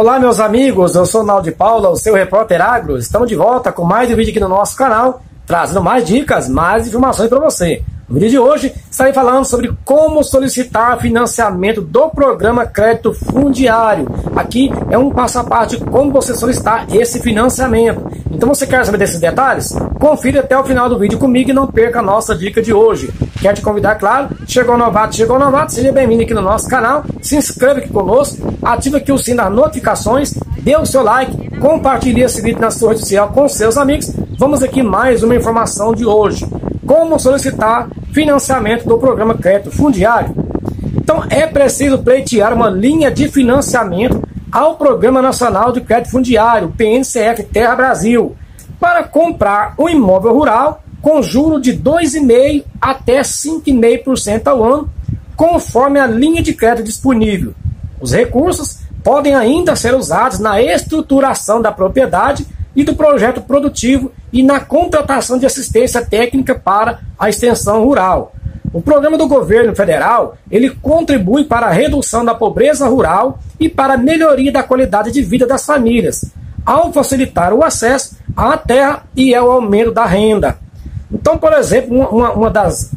Olá, meus amigos, eu sou Naldo Paula, o seu repórter agro. Estamos de volta com mais um vídeo aqui no nosso canal, trazendo mais dicas, mais informações para você. No vídeo de hoje, estarei falando sobre como solicitar financiamento do programa Crédito Fundiário. Aqui é um passo a passo de como você solicitar esse financiamento. Então você quer saber desses detalhes? Confira até o final do vídeo comigo e não perca a nossa dica de hoje. Quero te convidar, claro, chegou novato, chegou novato, seja bem-vindo aqui no nosso canal, se inscreva aqui conosco, ative aqui o sino das notificações, dê o seu like, compartilhe esse vídeo na sua rede social com seus amigos. Vamos aqui mais uma informação de hoje como solicitar financiamento do programa Crédito Fundiário. Então é preciso pleitear uma linha de financiamento ao Programa Nacional de Crédito Fundiário, PNCF Terra Brasil, para comprar um imóvel rural com juro de 2,5% até 5,5% ao ano, conforme a linha de crédito disponível. Os recursos podem ainda ser usados na estruturação da propriedade e do projeto produtivo e na contratação de assistência técnica para a extensão rural. O programa do governo federal, ele contribui para a redução da pobreza rural e para a melhoria da qualidade de vida das famílias, ao facilitar o acesso à terra e ao aumento da renda. Então, por exemplo, uma, uma das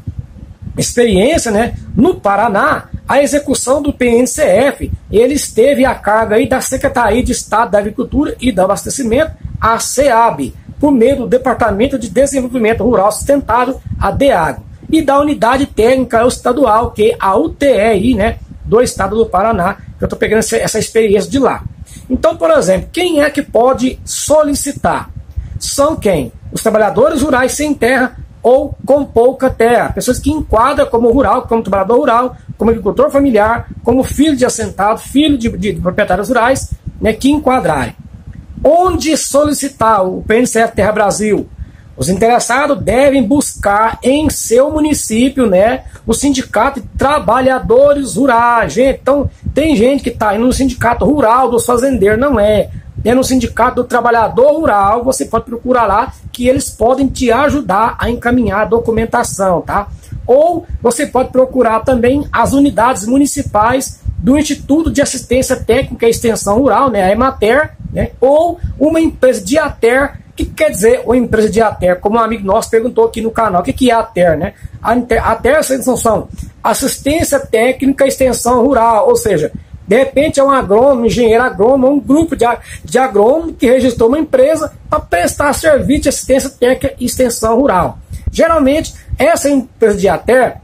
experiências, né, no Paraná, a execução do PNCF, ele esteve a cargo aí da Secretaria de Estado da Agricultura e do Abastecimento, a SEAB, por meio do Departamento de Desenvolvimento Rural Sustentável, a DEAGO, e da Unidade Técnica Estadual, que é a UTE, né, do Estado do Paraná, que eu estou pegando essa experiência de lá. Então, por exemplo, quem é que pode solicitar? São quem? Os trabalhadores rurais sem terra ou com pouca terra, pessoas que enquadram como rural, como trabalhador rural, como agricultor familiar, como filho de assentado, filho de, de proprietários rurais, né, que enquadrarem. Onde solicitar o PNCF Terra Brasil? Os interessados devem buscar em seu município, né, o sindicato de trabalhadores rurais. Gente, então tem gente que está indo no sindicato rural dos fazendeiros, não é. É no sindicato do trabalhador rural, você pode procurar lá que eles podem te ajudar a encaminhar a documentação, tá? Ou você pode procurar também as unidades municipais do Instituto de Assistência Técnica e Extensão Rural, né, a EMATER, né? ou uma empresa de ATER, que quer dizer uma empresa de ATER, como um amigo nosso perguntou aqui no canal, o que, que é ATER? Né? ATER, essa são assistência técnica extensão rural, ou seja, de repente é um agrônomo, engenheiro agrônomo, um grupo de, de agrônomo que registrou uma empresa para prestar serviço de assistência técnica e extensão rural. Geralmente, essa empresa de ATER,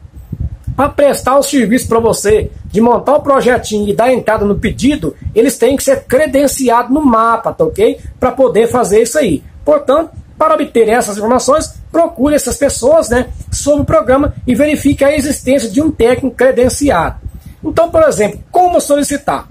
para prestar o serviço para você, de montar o projetinho e dar entrada no pedido, eles têm que ser credenciados no mapa, tá ok? Para poder fazer isso aí. Portanto, para obter essas informações, procure essas pessoas né, sobre o programa e verifique a existência de um técnico credenciado. Então, por exemplo, como solicitar?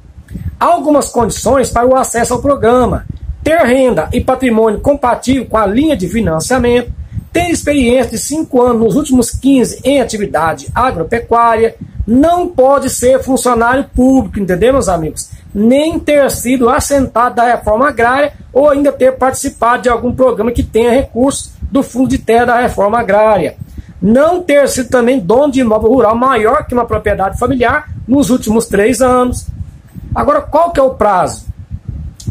Há algumas condições para o acesso ao programa. Ter renda e patrimônio compatível com a linha de financiamento, ter experiência de 5 anos nos últimos 15 em atividade agropecuária, não pode ser funcionário público, entendeu, meus amigos? Nem ter sido assentado da reforma agrária ou ainda ter participado de algum programa que tenha recursos do fundo de terra da reforma agrária. Não ter sido também dono de imóvel rural maior que uma propriedade familiar nos últimos três anos. Agora, qual que é o prazo?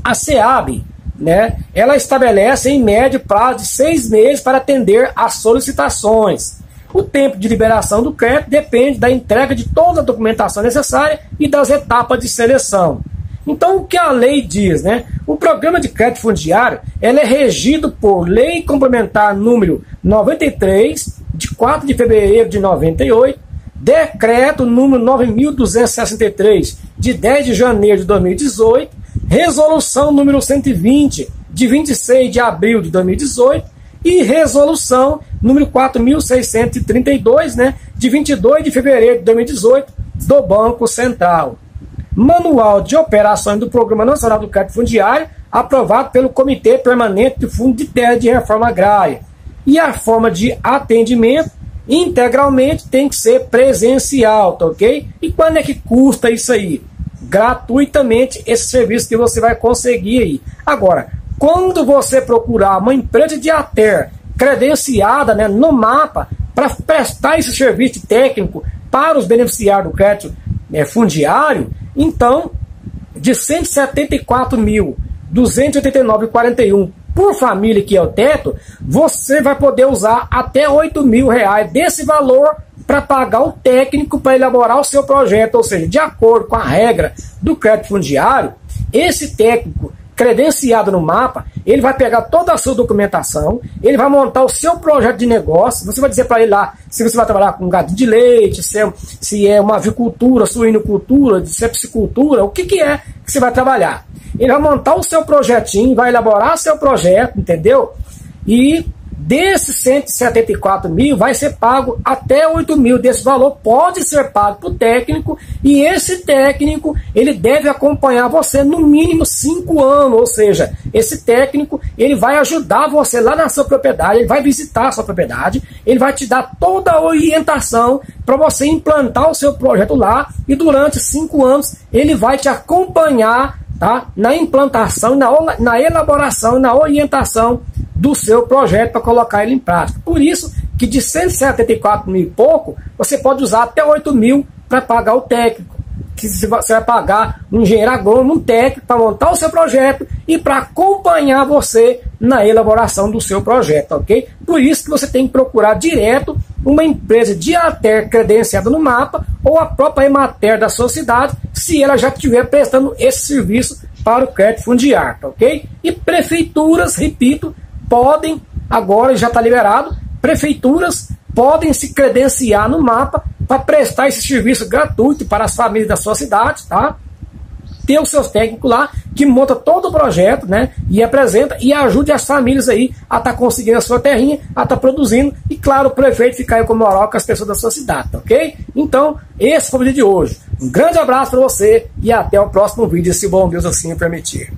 A SEAB, né, ela estabelece em médio prazo de seis meses para atender às solicitações. O tempo de liberação do crédito depende da entrega de toda a documentação necessária e das etapas de seleção. Então, o que a lei diz? Né? O programa de crédito fundiário ele é regido por Lei Complementar número 93, de 4 de fevereiro de 98, Decreto número 9.263, de 10 de janeiro de 2018, Resolução número 120, de 26 de abril de 2018, e resolução número 4632, né, de 22 de fevereiro de 2018 do Banco Central. Manual de operações do Programa Nacional do Crédito Fundiário, aprovado pelo Comitê Permanente do Fundo de Terra de Reforma Agrária. E a forma de atendimento integralmente tem que ser presencial, tá ok? E quando é que custa isso aí? Gratuitamente esse serviço que você vai conseguir aí. Agora, quando você procurar uma empresa de ATER credenciada né, no mapa para prestar esse serviço técnico para os beneficiários do crédito né, fundiário, então de 174.289,41 por família, que é o teto, você vai poder usar até 8 mil reais desse valor para pagar o técnico para elaborar o seu projeto, ou seja, de acordo com a regra do crédito fundiário, esse técnico credenciado no mapa, ele vai pegar toda a sua documentação, ele vai montar o seu projeto de negócio, você vai dizer para ele lá se você vai trabalhar com gado de leite, se é, se é uma avicultura, suinocultura, se é piscicultura, o que, que é que você vai trabalhar. Ele vai montar o seu projetinho, vai elaborar seu projeto, entendeu? E Desses 174 mil vai ser pago até 8 mil desse valor pode ser pago para o técnico e esse técnico ele deve acompanhar você no mínimo 5 anos, ou seja, esse técnico ele vai ajudar você lá na sua propriedade, ele vai visitar a sua propriedade, ele vai te dar toda a orientação para você implantar o seu projeto lá e durante 5 anos ele vai te acompanhar tá? na implantação, na, na elaboração na orientação do seu projeto para colocar ele em prática. Por isso que de 174 mil e pouco, você pode usar até 8 mil para pagar o técnico. Que você vai pagar um engenheiro agrônomo, um técnico, para montar o seu projeto e para acompanhar você na elaboração do seu projeto, ok? Por isso que você tem que procurar direto uma empresa de até credenciada no mapa ou a própria Emater da sua cidade, se ela já estiver prestando esse serviço para o crédito fundiário, ok? E prefeituras, repito, podem, agora já está liberado, prefeituras podem se credenciar no mapa para prestar esse serviço gratuito para as famílias da sua cidade, tá? Ter os seus técnicos lá que monta todo o projeto, né? E apresenta e ajude as famílias aí a estar tá conseguindo a sua terrinha, a estar tá produzindo e, claro, o prefeito ficar aí com moral com as pessoas da sua cidade, tá ok? Então, esse foi o vídeo de hoje. Um grande abraço para você e até o próximo vídeo, se bom Deus assim permitir.